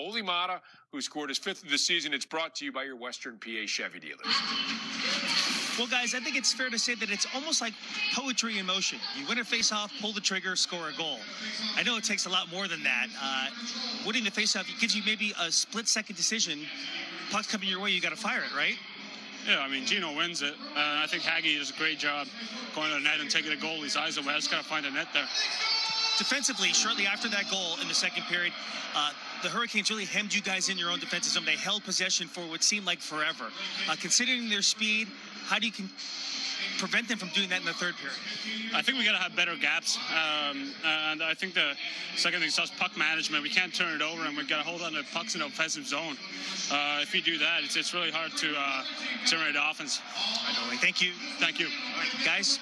Olli Määttä, who scored his fifth of the season. It's brought to you by your Western PA Chevy dealers. Well, guys, I think it's fair to say that it's almost like poetry in motion. You win a face-off, pull the trigger, score a goal. I know it takes a lot more than that. Uh, winning the face-off gives you maybe a split-second decision. Puck's coming your way, you got to fire it, right? Yeah, I mean, Geno wins it. Uh, I think Haggy does a great job going to the net and taking a goal. goalie's eyes away. I just got to find a net there. Defensively, shortly after that goal in the second period, uh, the Hurricanes really hemmed you guys in your own defensive zone. They held possession for what seemed like forever. Uh, considering their speed, how do you can prevent them from doing that in the third period? I think we got to have better gaps, um, and I think the second thing is just puck management. We can't turn it over, and we got to hold on to pucks in the offensive zone. Uh, if we do that, it's, it's really hard to uh, generate offense. Thank you. Thank you. Right, guys.